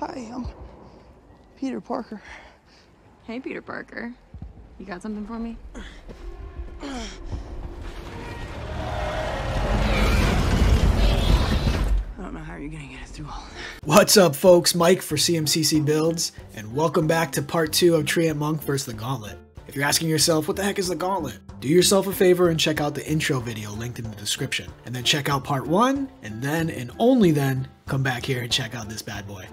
Hi, I'm Peter Parker. Hey, Peter Parker. You got something for me? I don't know how you're gonna get it through all of that. What's up, folks? Mike for CMCC Builds, and welcome back to part two of Treantmonk vs. the Gauntlet. If you're asking yourself, what the heck is the Gauntlet? Do yourself a favor and check out the intro video linked in the description, and then check out part one, and then, and only then, come back here and check out this bad boy.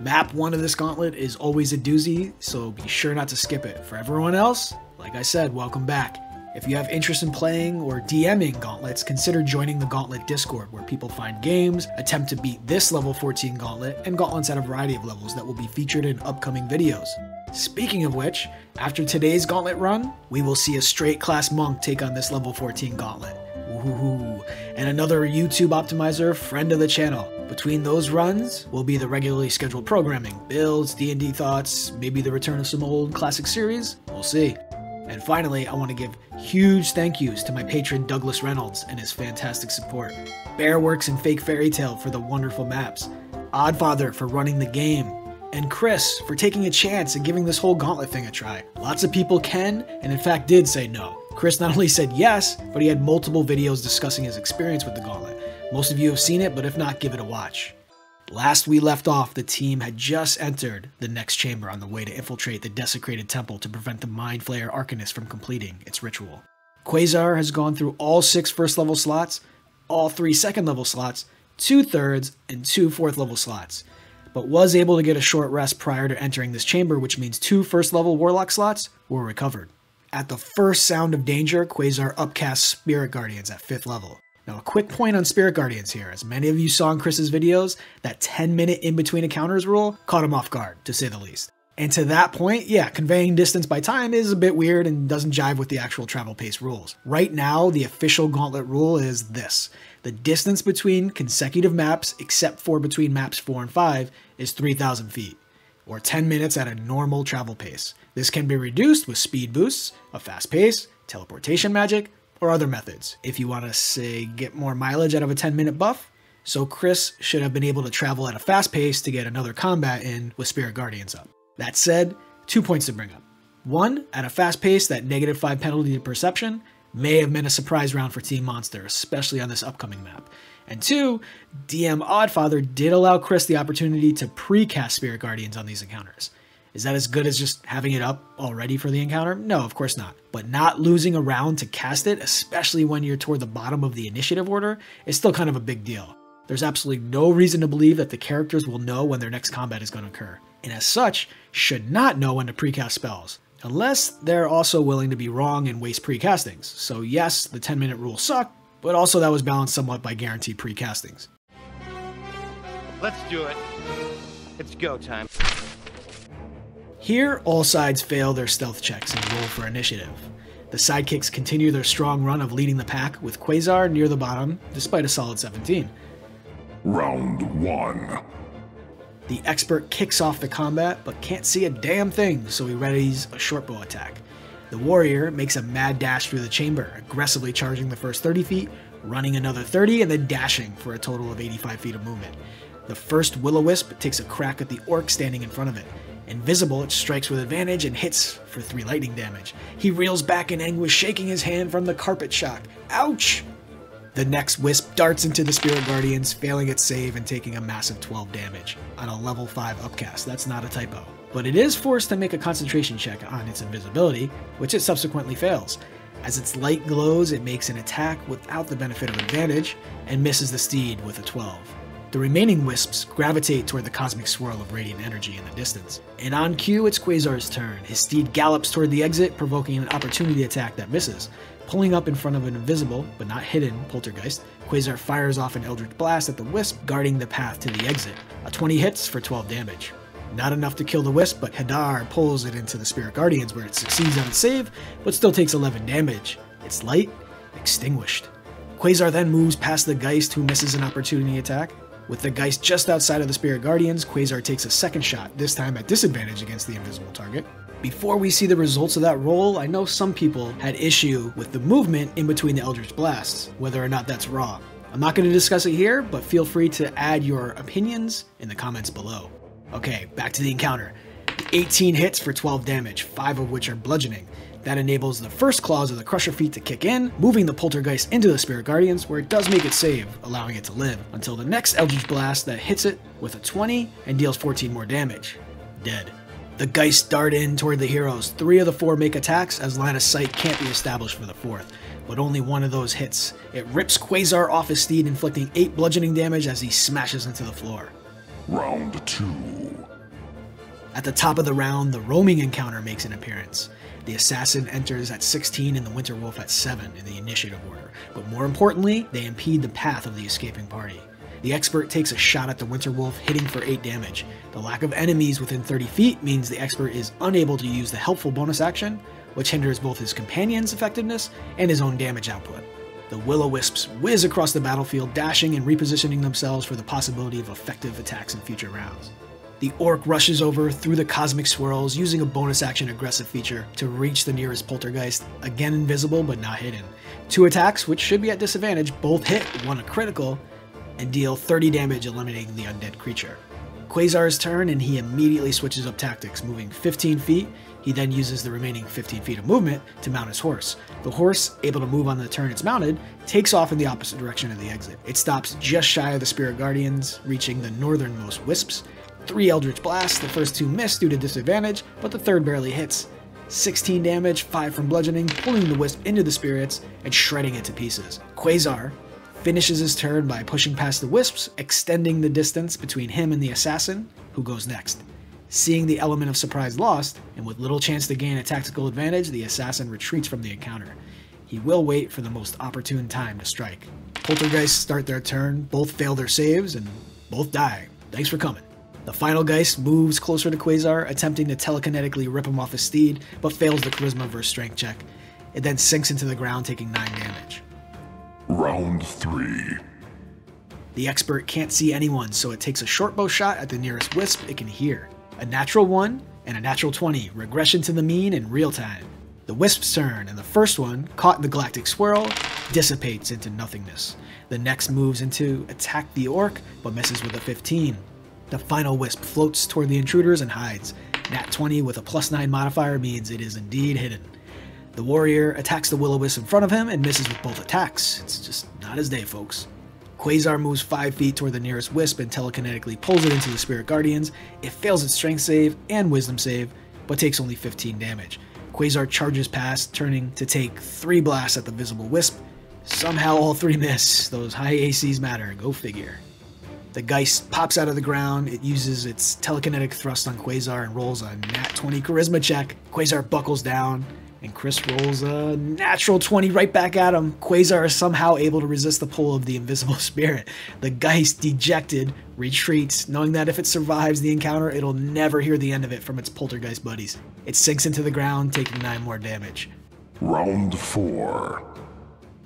Map 1 of this gauntlet is always a doozy, so be sure not to skip it. For everyone else, like I said, welcome back. If you have interest in playing or DMing gauntlets, consider joining the Gauntlet Discord, where people find games, attempt to beat this level 14 gauntlet, and gauntlets at a variety of levels that will be featured in upcoming videos. Speaking of which, after today's gauntlet run, we will see a straight class monk take on this level 14 gauntlet. Ooh, and another YouTube optimizer, friend of the channel. Between those runs will be the regularly scheduled programming, builds, D&D thoughts, maybe the return of some old classic series. We'll see. And finally, I want to give huge thank yous to my patron Douglas Reynolds and his fantastic support. Bearworks and Fake Fairy Tale for the wonderful maps. Oddfather for running the game. And Chris for taking a chance and giving this whole gauntlet thing a try. Lots of people can, and in fact did say no. Chris not only said yes, but he had multiple videos discussing his experience with the gauntlet. Most of you have seen it, but if not, give it a watch. Last we left off, the team had just entered the next chamber on the way to infiltrate the desecrated temple to prevent the Mind Flayer Arcanist from completing its ritual. Kwayzar has gone through all six first level slots, all three second level slots, two thirds, and two fourth level slots, but was able to get a short rest prior to entering this chamber, which means two first level Warlock slots were recovered. At the first sound of danger, Kwayzar upcasts Spirit Guardians at 5th level. Now, a quick point on Spirit Guardians here. As many of you saw in Chris's videos, that 10 minute in between encounters rule caught him off guard, to say the least. And to that point, yeah, conveying distance by time is a bit weird and doesn't jive with the actual travel pace rules. Right now, the official gauntlet rule is this the distance between consecutive maps, except for between maps 4 and 5, is 3,000 feet, or 10 minutes at a normal travel pace. This can be reduced with speed boosts, a fast pace, teleportation magic, or other methods if you want to, say, get more mileage out of a 10 minute buff. So Chris should have been able to travel at a fast pace to get another combat in with Spirit Guardians up. That said, two points to bring up. One, at a fast pace, that negative 5 penalty to perception may have been a surprise round for Team Monster, especially on this upcoming map. And two, DM Oddfather did allow Chris the opportunity to pre-cast Spirit Guardians on these encounters. Is that as good as just having it up already for the encounter? No, of course not. But not losing a round to cast it, especially when you're toward the bottom of the initiative order, is still kind of a big deal. There's absolutely no reason to believe that the characters will know when their next combat is going to occur, and as such, should not know when to precast spells. Unless they're also willing to be wrong and waste precastings. So yes, the 10 minute rule sucked, but also that was balanced somewhat by guaranteed precastings. Let's do it. It's go time. Here, all sides fail their stealth checks and roll for initiative. The sidekicks continue their strong run of leading the pack, with Kwayzar near the bottom, despite a solid 17. Round one. The expert kicks off the combat, but can't see a damn thing, so he readies a shortbow attack. The warrior makes a mad dash through the chamber, aggressively charging the first 30 feet, running another 30, and then dashing for a total of 85 feet of movement. The first Will-O-Wisp takes a crack at the orc standing in front of it. Invisible, it strikes with advantage and hits for 3 lightning damage. He reels back in anguish, shaking his hand from the carpet shock. Ouch! The next Wisp darts into the Spirit Guardians, failing its save and taking a massive 12 damage on a level 5 upcast. That's not a typo. But it is forced to make a concentration check on its invisibility, which it subsequently fails. As its light glows, it makes an attack without the benefit of advantage and misses the steed with a 12. The remaining wisps gravitate toward the cosmic swirl of radiant energy in the distance. And on cue, it's Kwayzar's turn. His steed gallops toward the exit, provoking an opportunity attack that misses. Pulling up in front of an invisible, but not hidden, poltergeist, Kwayzar fires off an Eldritch Blast at the wisp, guarding the path to the exit. A 20 hits for 12 damage. Not enough to kill the wisp, but Hadar pulls it into the Spirit Guardians where it succeeds on its save, but still takes 11 damage. Its light extinguished. Kwayzar then moves past the Geist who misses an opportunity attack. With the Geist just outside of the Spirit Guardians, Kwayzar takes a second shot, this time at disadvantage against the invisible target. Before we see the results of that roll, I know some people had issue with the movement in between the Eldritch Blasts, whether or not that's raw. I'm not going to discuss it here, but feel free to add your opinions in the comments below. Okay, back to the encounter. 18 hits for 12 damage, 5 of which are bludgeoning. That enables the first clause of the Crusher feat to kick in, moving the Poltergeist into the Spirit Guardians, where it does make it save, allowing it to live, until the next Eldritch Blast that hits it with a 20 and deals 14 more damage. Dead. The Geist dart in toward the heroes. Three of the four make attacks, as line of sight can't be established for the fourth, but only one of those hits. It rips Kwayzar off his steed, inflicting 8 bludgeoning damage as he smashes into the floor. Round 2. At the top of the round, the roaming encounter makes an appearance. The assassin enters at 16 and the Winter Wolf at 7 in the initiative order, but more importantly, they impede the path of the escaping party. The expert takes a shot at the Winter Wolf, hitting for 8 damage. The lack of enemies within 30 feet means the expert is unable to use the helpful bonus action, which hinders both his companion's effectiveness and his own damage output. The Will-O-Wisps whiz across the battlefield, dashing and repositioning themselves for the possibility of effective attacks in future rounds. The orc rushes over through the cosmic swirls, using a bonus action aggressive feature to reach the nearest poltergeist, again invisible but not hidden. Two attacks, which should be at disadvantage, both hit, one a critical, and deal 30 damage eliminating the undead creature. Kwayzar's turn and he immediately switches up tactics, moving 15 feet. He then uses the remaining 15 feet of movement to mount his horse. The horse, able to move on the turn it's mounted, takes off in the opposite direction of the exit. It stops just shy of the Spirit Guardians, reaching the northernmost wisps. Three Eldritch Blasts, the first two miss due to disadvantage, but the third barely hits. 16 damage, 5 from bludgeoning, pulling the wisp into the spirits and shredding it to pieces. Kwayzar, finishes his turn by pushing past the wisps, extending the distance between him and the assassin, who goes next. Seeing the element of surprise lost, and with little chance to gain a tactical advantage, the assassin retreats from the encounter. He will wait for the most opportune time to strike. Poltergeists start their turn, both fail their saves, and both die. Thanks for coming. The final Geist moves closer to Kwayzar, attempting to telekinetically rip him off his steed, but fails the Charisma versus Strength check. It then sinks into the ground, taking 9 damage. Round 3. The expert can't see anyone, so it takes a short bow shot at the nearest wisp it can hear. A natural 1 and a natural 20, regression to the mean in real time. The wisp's turn, and the first one, caught in the galactic swirl, dissipates into nothingness. The next moves into attack the orc, but misses with a 15. The final wisp floats toward the intruders and hides. Nat 20 with a plus 9 modifier means it is indeed hidden. The warrior attacks the will-o-wisp in front of him and misses with both attacks. It's just not his day, folks. Kwayzar moves 5 feet toward the nearest wisp and telekinetically pulls it into the Spirit Guardians. It fails its strength save and wisdom save, but takes only 15 damage. Kwayzar charges past, turning to take 3 blasts at the visible wisp. Somehow all 3 miss. Those high ACs matter, go figure. The Geist pops out of the ground. It uses its telekinetic thrust on Kwayzar and rolls a nat 20 charisma check. Kwayzar buckles down, and Chris rolls a natural 20 right back at him. Kwayzar is somehow able to resist the pull of the invisible spirit. The Geist, dejected, retreats, knowing that if it survives the encounter, it'll never hear the end of it from its poltergeist buddies. It sinks into the ground, taking 9 more damage. Round 4.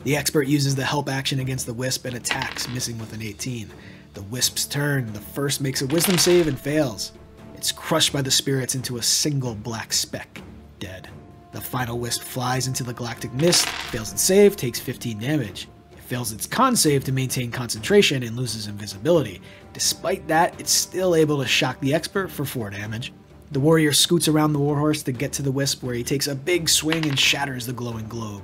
The expert uses the help action against the Wisp and attacks, missing with an 18. The Wisp's turn. The first makes a wisdom save and fails. It's crushed by the spirits into a single black speck, dead. The final Wisp flies into the galactic mist, fails its save, takes 15 damage. It fails its con save to maintain concentration and loses invisibility. Despite that, it's still able to shock the expert for 4 damage. The warrior scoots around the warhorse to get to the Wisp where he takes a big swing and shatters the glowing globe.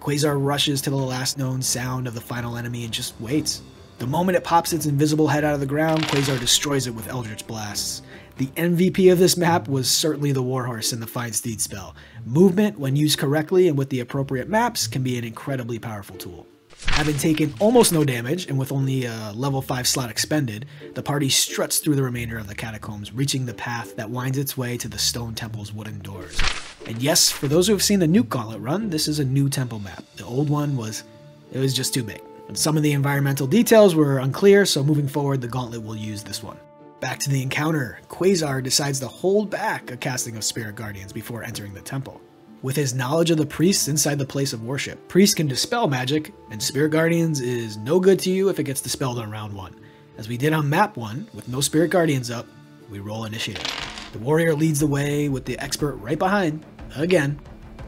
Kwayzar rushes to the last known sound of the final enemy and just waits. The moment it pops its invisible head out of the ground, Kwayzar destroys it with Eldritch Blasts. The MVP of this map was certainly the Warhorse and the Find Steed spell. Movement, when used correctly and with the appropriate maps, can be an incredibly powerful tool. Having taken almost no damage, and with only a level 5 slot expended, the party struts through the remainder of the catacombs, reaching the path that winds its way to the Stone Temple's wooden doors. And yes, for those who have seen the Nuke Gauntlet run, this is a new temple map. The old one was, it was just too big. And some of the environmental details were unclear, so moving forward, the Gauntlet will use this one. Back to the encounter, Kwayzar decides to hold back a casting of Spirit Guardians before entering the temple. With his knowledge of the priests inside the place of worship, priests can dispel magic, and Spirit Guardians is no good to you if it gets dispelled on round 1. As we did on map 1, with no Spirit Guardians up, we roll initiative. The warrior leads the way with the expert right behind, again.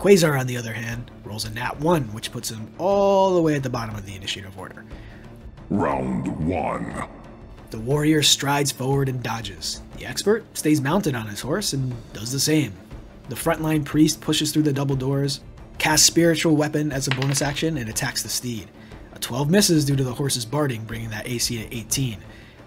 Kwayzar, on the other hand, rolls a nat 1, which puts him all the way at the bottom of the initiative order. Round 1. The warrior strides forward and dodges. The expert stays mounted on his horse and does the same. The frontline priest pushes through the double doors, casts spiritual weapon as a bonus action, and attacks the steed. A 12 misses due to the horse's barding, bringing that AC to 18.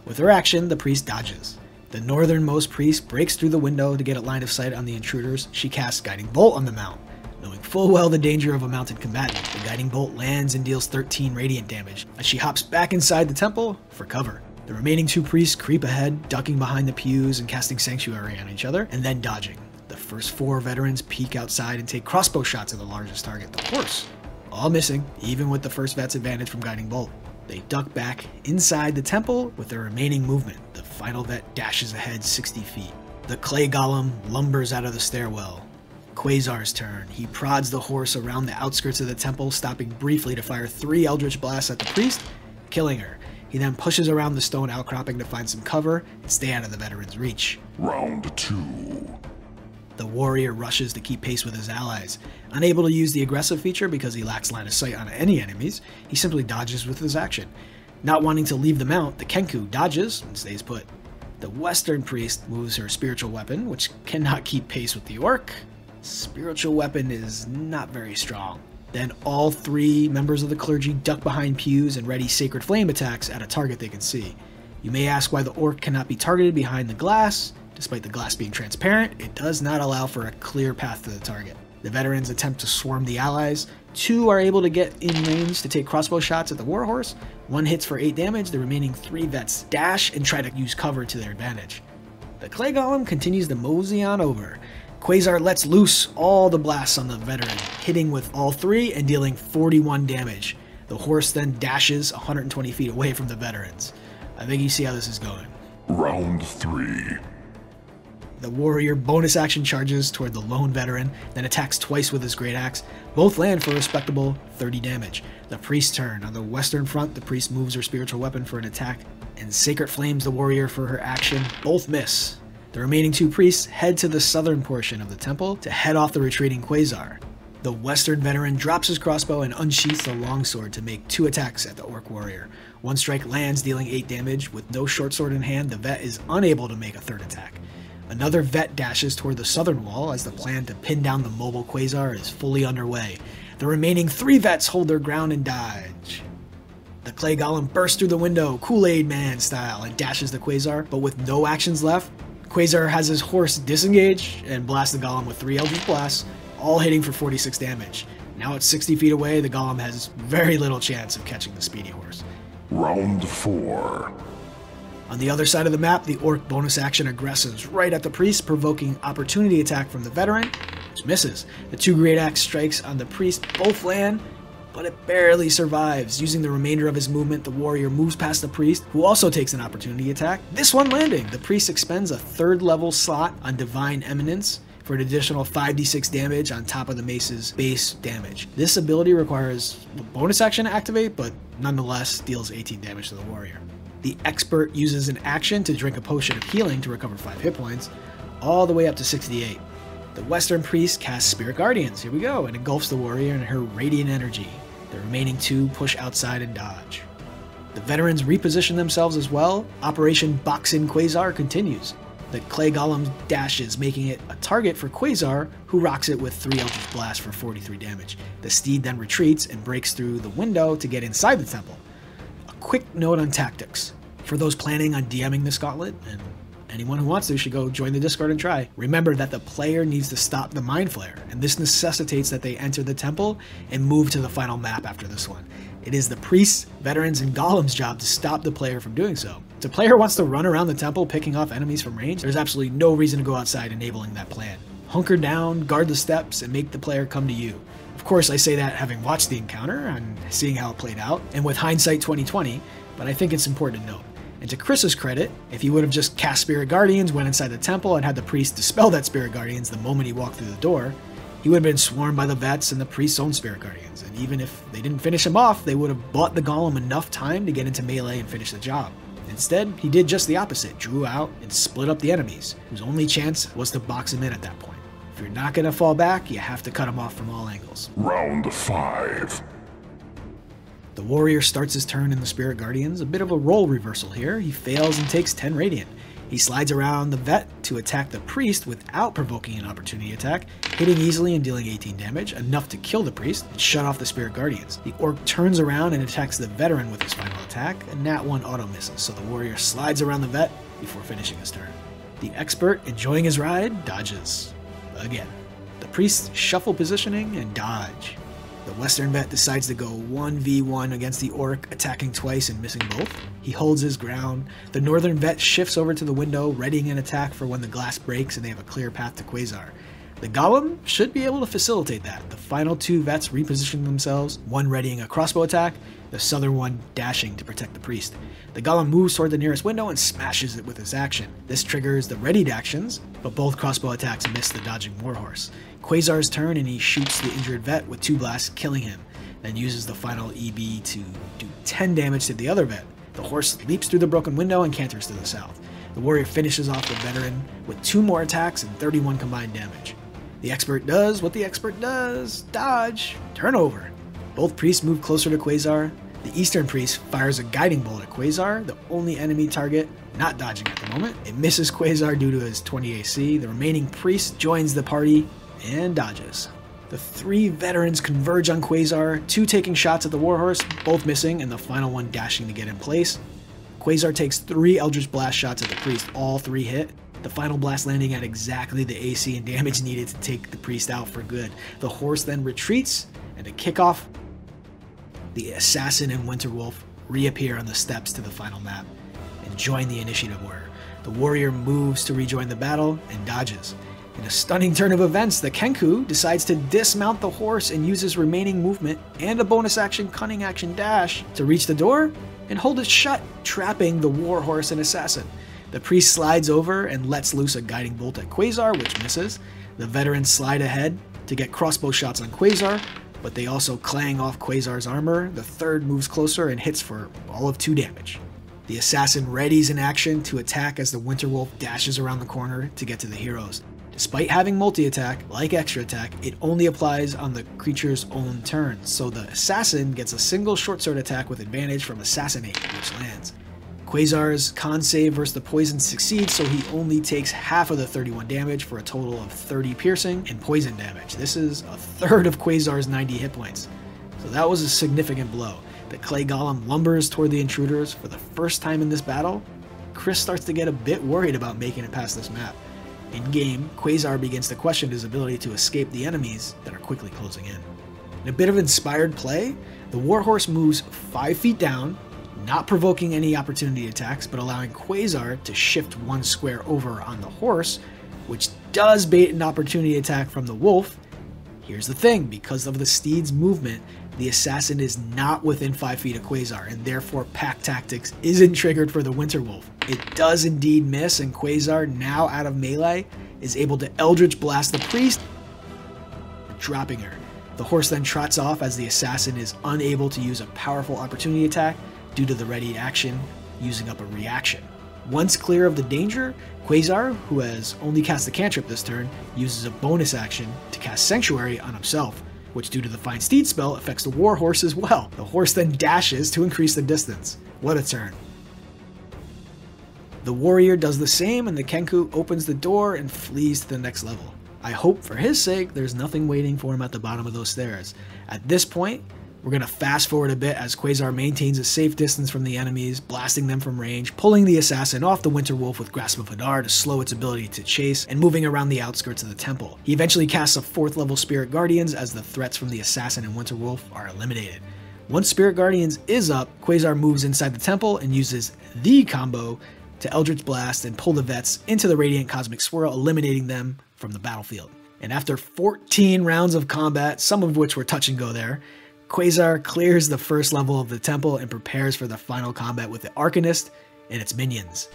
With her action, the priest dodges. The northernmost priest breaks through the window to get a line of sight on the intruders. She casts Guiding Bolt on the mount. Knowing full well the danger of a mounted combatant, the Guiding Bolt lands and deals 13 radiant damage as she hops back inside the temple for cover. The remaining two priests creep ahead, ducking behind the pews and casting Sanctuary on each other, and then dodging. The first four veterans peek outside and take crossbow shots at the largest target, the horse. All missing, even with the first vet's advantage from Guiding Bolt. They duck back inside the temple with their remaining movement. The final vet dashes ahead 60 feet. The clay golem lumbers out of the stairwell. Kwayzar's turn. He prods the horse around the outskirts of the temple, stopping briefly to fire three Eldritch Blasts at the priest, killing her. He then pushes around the stone outcropping to find some cover and stay out of the veteran's reach. Round two. The warrior rushes to keep pace with his allies. Unable to use the aggressive feature because he lacks line of sight on any enemies, he simply dodges with his action. Not wanting to leave the mount, the Kenku dodges and stays put. The Western priest moves her spiritual weapon, which cannot keep pace with the orc. Spiritual weapon is not very strong. Then all three members of the clergy duck behind pews and ready sacred flame attacks at a target they can see. You may ask why the orc cannot be targeted behind the glass. Despite the glass being transparent, it does not allow for a clear path to the target. The veterans attempt to swarm the allies. Two are able to get in range to take crossbow shots at the warhorse. One hits for 8 damage, the remaining 3 vets dash and try to use cover to their advantage. The clay golem continues to mosey on over. Kwayzar lets loose all the blasts on the veteran, hitting with all three and dealing 41 damage. The horse then dashes 120 feet away from the veterans. I think you see how this is going. Round three. The warrior bonus action charges toward the lone veteran, then attacks twice with his great axe. Both land for a respectable 30 damage. The priest's turn. On the western front, the priest moves her spiritual weapon for an attack, and Sacred Flames the warrior for her action. Both miss. The remaining two priests head to the southern portion of the temple to head off the retreating Kwayzar. The western veteran drops his crossbow and unsheaths the longsword to make two attacks at the orc warrior. One strike lands, dealing 8 damage. With no short sword in hand, the vet is unable to make a third attack. Another vet dashes toward the southern wall as the plan to pin down the mobile Kwayzar is fully underway. The remaining three vets hold their ground and dodge. The clay golem bursts through the window, Kool Aid Man style, and dashes the Kwayzar, but with no actions left, Kwayzar has his horse disengage and blast the golem with three Eldritch Blasts, all hitting for 46 damage. Now it's 60 feet away, the golem has very little chance of catching the speedy horse. Round four. On the other side of the map, the orc bonus action aggresses right at the priest, provoking opportunity attack from the veteran, which misses. The two great axe strikes on the priest both land, but it barely survives. Using the remainder of his movement, the warrior moves past the priest, who also takes an opportunity attack. This one landing. The priest expends a third level slot on Divine Eminence for an additional 5d6 damage on top of the mace's base damage. This ability requires a bonus action to activate, but nonetheless deals 18 damage to the warrior. The expert uses an action to drink a potion of healing to recover 5 hit points, all the way up to 68. The Western Priest casts Spirit Guardians, here we go, and engulfs the warrior in her radiant energy. The remaining two push outside and dodge. The veterans reposition themselves as well. Operation Box in Kwayzar continues. The Clay Golem dashes, making it a target for Kwayzar, who rocks it with 3 Eldritch Blast for 43 damage. The steed then retreats and breaks through the window to get inside the temple. A quick note on tactics. For those planning on DMing this gauntlet, and anyone who wants to should go join the Discord and try. Remember that the player needs to stop the Mind Flayer, and this necessitates that they enter the temple and move to the final map after this one. It is the priests, veterans, and golems' job to stop the player from doing so. If the player wants to run around the temple picking off enemies from range, there's absolutely no reason to go outside enabling that plan. Hunker down, guard the steps, and make the player come to you. Of course, I say that having watched the encounter and seeing how it played out, and with hindsight 2020, but I think it's important to note. And to Chris's credit, if he would have just cast Spirit Guardians, went inside the temple, and had the priest dispel that Spirit Guardians the moment he walked through the door, he would have been swarmed by the vets and the priest's own Spirit Guardians. And even if they didn't finish him off, they would have bought the golem enough time to get into melee and finish the job. Instead, he did just the opposite, drew out and split up the enemies, whose only chance was to box him in at that point. If you're not gonna fall back, you have to cut him off from all angles. Round five. The warrior starts his turn in the Spirit Guardians, a bit of a role reversal here. He fails and takes 10 radiant. He slides around the vet to attack the priest without provoking an opportunity attack, hitting easily and dealing 18 damage, enough to kill the priest and shut off the Spirit Guardians. The orc turns around and attacks the veteran with his final attack, and Nat 1 auto misses, so the warrior slides around the vet before finishing his turn. The expert, enjoying his ride, dodges. Again. The priest shuffle positioning and dodge. The Western vet decides to go 1v1 against the orc, attacking twice and missing both. He holds his ground. The Northern vet shifts over to the window, readying an attack for when the glass breaks and they have a clear path to Kwayzar. The Golem should be able to facilitate that. The final two vets reposition themselves, one readying a crossbow attack, the southern one dashing to protect the priest. The Golem moves toward the nearest window and smashes it with his action. This triggers the readied actions, but both crossbow attacks miss the dodging warhorse. Kwayzar's turn and he shoots the injured vet with two blasts, killing him, then uses the final EB to do 10 damage to the other vet. The horse leaps through the broken window and canters to the south. The warrior finishes off the veteran with two more attacks and 31 combined damage. The expert does what the expert does dodge, turnover. Both priests move closer to Kwayzar. The eastern priest fires a guiding bolt at Kwayzar, the only enemy target not dodging at the moment. It misses Kwayzar due to his 20 AC. The remaining priest joins the party and dodges. The three veterans converge on Kwayzar, two taking shots at the Warhorse, both missing, and the final one dashing to get in place. Kwayzar takes three Eldritch Blast shots at the priest, all three hit. The final blast landing at exactly the AC and damage needed to take the priest out for good. The horse then retreats, and to kick off, the assassin and Winterwolf reappear on the steps to the final map and join the initiative order. The warrior moves to rejoin the battle and dodges. In a stunning turn of events, the Kenku decides to dismount the horse and use his remaining movement and a bonus action cunning action dash to reach the door and hold it shut, trapping the warhorse and assassin. The priest slides over and lets loose a guiding bolt at Kwayzar, which misses. The veterans slide ahead to get crossbow shots on Kwayzar, but they also clang off Kwayzar's armor. The third moves closer and hits for all of two damage. The assassin readies in action to attack as the Winterwolf dashes around the corner to get to the heroes. Despite having multi-attack, like extra attack, it only applies on the creature's own turn, so the assassin gets a single short sword attack with advantage from assassinate, which lands. Kwayzar's con save versus the poison succeeds, so he only takes half of the 31 damage for a total of 30 piercing and poison damage. This is a third of Kwayzar's 90 hit points. So that was a significant blow. The clay golem lumbers toward the intruders for the first time in this battle. Chris starts to get a bit worried about making it past this map. In game, Kwayzar begins to question his ability to escape the enemies that are quickly closing in. In a bit of inspired play, the Warhorse moves 5 feet down, not provoking any opportunity attacks, but allowing Kwayzar to shift one square over on the horse, which does bait an opportunity attack from the wolf. Here's the thing because of the steed's movement, the assassin is not within 5 feet of Kwayzar, and therefore pack tactics isn't triggered for the Winter Wolf. It does indeed miss, and Kwayzar, now out of melee, is able to Eldritch Blast the priest, dropping her. The horse then trots off as the assassin is unable to use a powerful opportunity attack due to the ready action, using up a reaction. Once clear of the danger, Kwayzar, who has only cast the cantrip this turn, uses a bonus action to cast Sanctuary on himself, which due to the Find Steed spell affects the warhorse as well. The horse then dashes to increase the distance. What a turn. The warrior does the same and the Kenku opens the door and flees to the next level. I hope for his sake there's nothing waiting for him at the bottom of those stairs. At this point, we're going to fast forward a bit as Kwayzar maintains a safe distance from the enemies, blasting them from range, pulling the assassin off the Winter Wolf with Grasp of Hadar to slow its ability to chase, and moving around the outskirts of the temple. He eventually casts a 4th level Spirit Guardians as the threats from the assassin and Winter Wolf are eliminated. Once Spirit Guardians is up, Kwayzar moves inside the temple and uses the combo to Eldritch Blast and pull the vets into the Radiant Cosmic Swirl, eliminating them from the battlefield. And after 14 rounds of combat, some of which were touch and go there, Kwayzar clears the first level of the temple and prepares for the final combat with the Arcanist and its minions.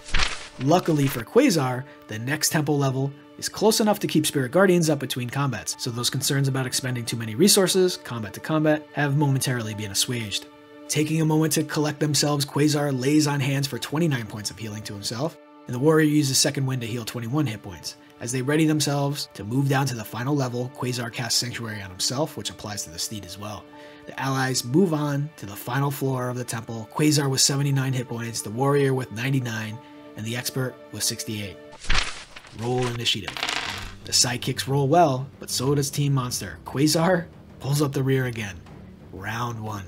Luckily for Kwayzar, the next temple level is close enough to keep Spirit Guardians up between combats, so those concerns about expending too many resources, combat to combat, have momentarily been assuaged. Taking a moment to collect themselves, Kwayzar lays on hands for 29 points of healing to himself, and the warrior uses second wind to heal 21 hit points. As they ready themselves to move down to the final level, Kwayzar casts Sanctuary on himself, which applies to the steed as well. The allies move on to the final floor of the temple, Kwayzar with 79 hit points, the warrior with 99, and the expert with 68. Roll initiative. The sidekicks roll well, but so does Team Monster. Kwayzar pulls up the rear again. Round 1.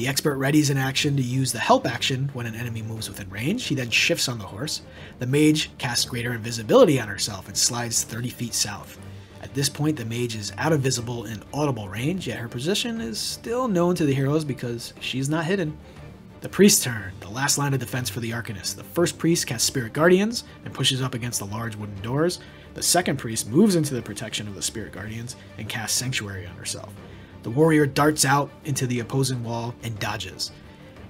The expert readies in action to use the help action when an enemy moves within range. He then shifts on the horse. The mage casts greater invisibility on herself and slides 30 feet south. At this point, the mage is out of visible and audible range, yet her position is still known to the heroes because she's not hidden. The priest's turn, the last line of defense for the Arcanist. The first priest casts Spirit Guardians and pushes up against the large wooden doors. The second priest moves into the protection of the Spirit Guardians and casts Sanctuary on herself. The warrior darts out into the opposing wall and dodges.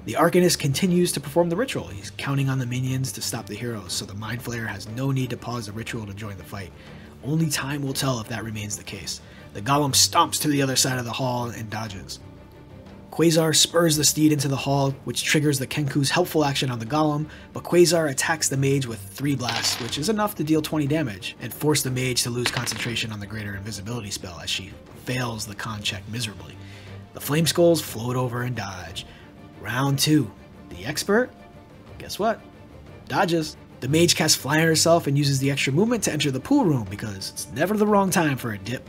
The Arcanist continues to perform the ritual. He's counting on the minions to stop the heroes, so the Mind Flayer has no need to pause the ritual to join the fight. Only time will tell if that remains the case. The golem stomps to the other side of the hall and dodges. Kwayzar spurs the steed into the hall, which triggers the Kenku's helpful action on the golem, but Kwayzar attacks the mage with 3 blasts, which is enough to deal 20 damage, and force the mage to lose concentration on the greater invisibility spell as she fails the con check miserably. The Flame Skulls float over and dodge. Round 2. The expert? Guess what? Dodges. The mage casts Fly on herself and uses the extra movement to enter the pool room because it's never the wrong time for a dip.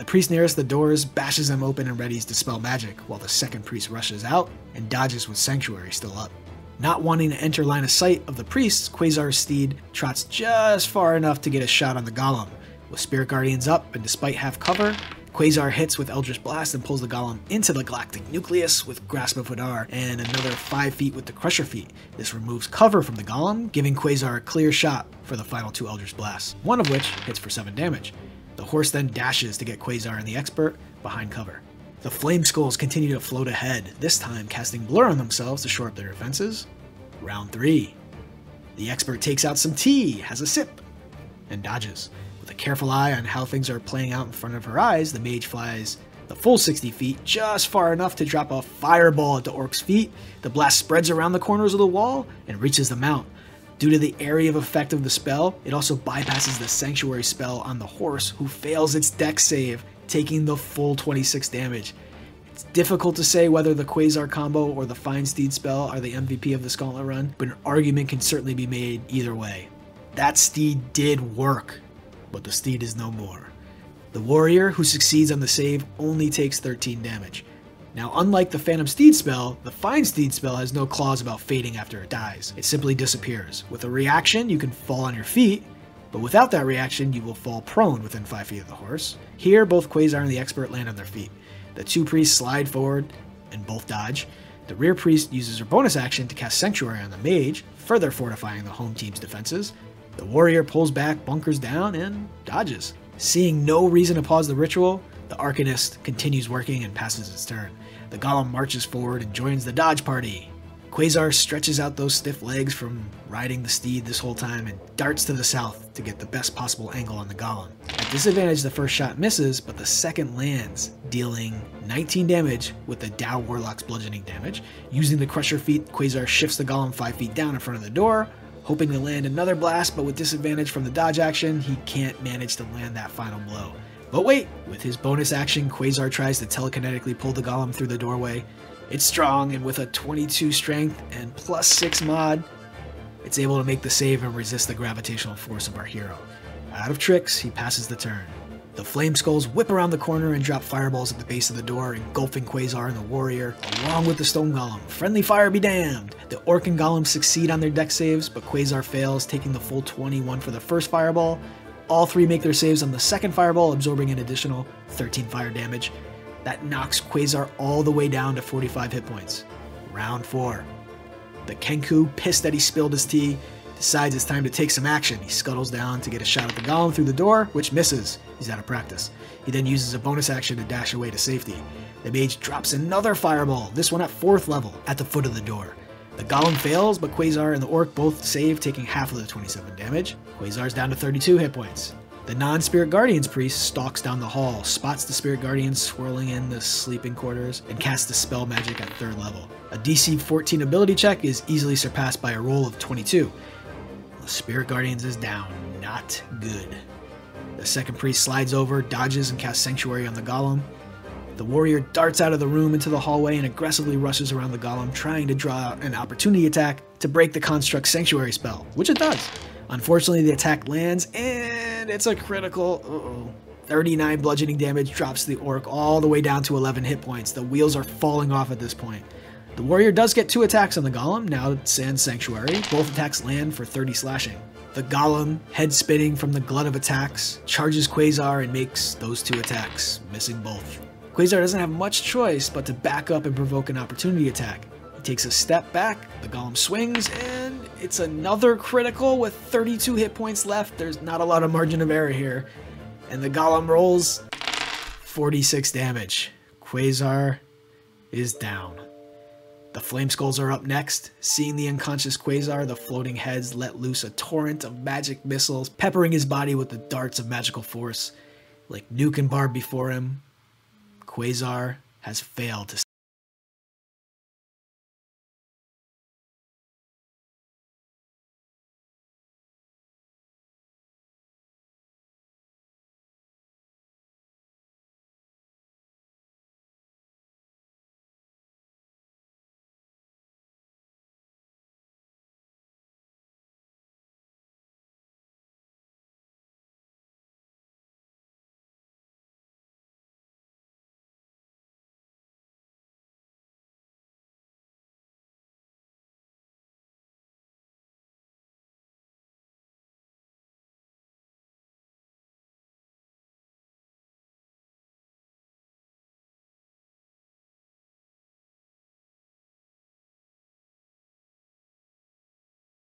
The priest nearest the doors bashes them open and readies to spell magic, while the second priest rushes out and dodges with Sanctuary still up. Not wanting to enter line of sight of the priests, Kwayzar's steed trots just far enough to get a shot on the golem. With Spirit Guardians up and despite half cover, Kwayzar hits with Eldritch Blast and pulls the golem into the galactic nucleus with Grasp of Hadar and another 5 feet with the Crusher Feat. This removes cover from the golem, giving Kwayzar a clear shot for the final two Eldritch Blasts, one of which hits for 7 damage. The horse then dashes to get Kwayzar and the expert behind cover. The Flame Skulls continue to float ahead, this time casting Blur on themselves to shore up their defenses. Round 3. The expert takes out some tea, has a sip, and dodges. With a careful eye on how things are playing out in front of her eyes, the mage flies the full 60 feet, just far enough to drop a fireball at the orc's feet. The blast spreads around the corners of the wall and reaches the mount. Due to the area of effect of the spell, it also bypasses the Sanctuary spell on the horse, who fails its dex save, taking the full 26 damage. It's difficult to say whether the Kwayzar combo or the Find Steed spell are the MVP of this gauntlet run, but an argument can certainly be made either way. That steed did work, but the steed is no more. The warrior who succeeds on the save only takes 13 damage. Now, unlike the Phantom Steed spell, the Find Steed spell has no clause about fading after it dies. It simply disappears. With a reaction, you can fall on your feet, but without that reaction, you will fall prone within 5 feet of the horse. Here, both Kwayzar and the expert land on their feet. The two priests slide forward and both dodge. The rear priest uses her bonus action to cast Sanctuary on the mage, further fortifying the home team's defenses. The warrior pulls back, bunkers down, and dodges. Seeing no reason to pause the ritual, the Arcanist continues working and passes its turn. The golem marches forward and joins the dodge party. Kwayzar stretches out those stiff legs from riding the steed this whole time and darts to the south to get the best possible angle on the golem. At disadvantage, the first shot misses, but the second lands, dealing 19 damage with the Dao Warlock's bludgeoning damage. Using the Crusher feat, Kwayzar shifts the golem 5 feet down in front of the door, hoping to land another blast, but with disadvantage from the dodge action, he can't manage to land that final blow. But wait, with his bonus action, Kwayzar tries to telekinetically pull the golem through the doorway. It's strong, and with a 22 strength and plus 6 mod, it's able to make the save and resist the gravitational force of our hero. Out of tricks, he passes the turn. The flame skulls whip around the corner and drop fireballs at the base of the door, engulfing Kwayzar and the warrior, along with the stone golem. Friendly fire be damned! The orc and golem succeed on their dex saves, but Kwayzar fails, taking the full 21 for the first fireball, all three make their saves on the second fireball, absorbing an additional 13 fire damage. That knocks Kwayzar all the way down to 45 hit points. Round 4. The Kenku, pissed that he spilled his tea, decides it's time to take some action. He scuttles down to get a shot at the golem through the door, which misses. He's out of practice. He then uses a bonus action to dash away to safety. The mage drops another fireball, this one at 4th level, at the foot of the door. The golem fails, but Kwayzar and the orc both save, taking half of the 27 damage. Kwayzar's down to 32 hit points. The non Spirit Guardians priest stalks down the hall, spots the Spirit Guardians swirling in the sleeping quarters, and casts the spell magic at third level. A DC 14 ability check is easily surpassed by a roll of 22. The Spirit Guardians is down. Not good. The second priest slides over, dodges, and casts Sanctuary on the Golem. The warrior darts out of the room into the hallway and aggressively rushes around the golem, trying to draw out an opportunity attack to break the construct's sanctuary spell, which it does. Unfortunately, the attack lands and it's a critical. Uh-oh. 39 bludgeoning damage drops the orc all the way down to 11 hit points. The wheels are falling off at this point. The warrior does get two attacks on the golem, now sans sanctuary. Both attacks land for 30 slashing. The golem, head spinning from the glut of attacks, charges Kwayzar and makes those two attacks, missing both. Kwayzar doesn't have much choice but to back up and provoke an opportunity attack. He takes a step back, the golem swings, and it's another critical with 32 hit points left. There's not a lot of margin of error here. And the golem rolls 46 damage. Kwayzar is down. The Flame Skulls are up next. Seeing the unconscious Kwayzar, the floating heads let loose a torrent of magic missiles, peppering his body with the darts of magical force. Like Nuke and Barb before him, Kwayzar has failed to